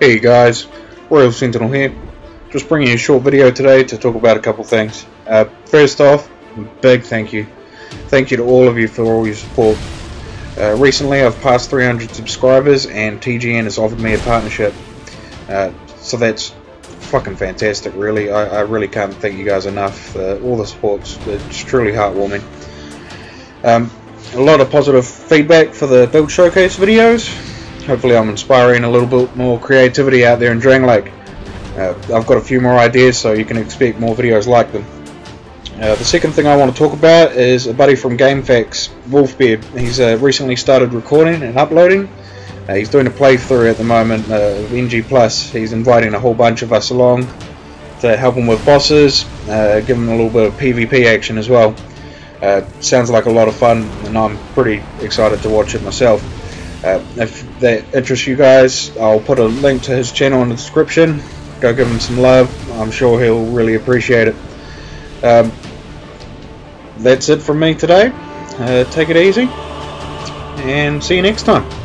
Hey guys, Royal Sentinel here. Just bringing you a short video today to talk about a couple things. Uh, first off, big thank you. Thank you to all of you for all your support. Uh, recently I've passed 300 subscribers and TGN has offered me a partnership. Uh, so that's fucking fantastic really. I, I, really can't thank you guys enough. For all the support's it's truly heartwarming. Um, a lot of positive feedback for the build showcase videos hopefully I'm inspiring a little bit more creativity out there in Drangleic. Uh, I've got a few more ideas so you can expect more videos like them. Uh, the second thing I want to talk about is a buddy from GameFAQs, Wolfbeard. He's uh, recently started recording and uploading. Uh, he's doing a playthrough at the moment uh, of NG+. He's inviting a whole bunch of us along to help him with bosses, uh, give him a little bit of PvP action as well. sounds like a lot of fun and I'm pretty excited to watch it myself. Uh, if that interests you guys, I'll put a link to his channel in the description. Go give him some love. I'm sure he'll really appreciate it. Um, that's it from me today. Uh, take it easy, and see you next time.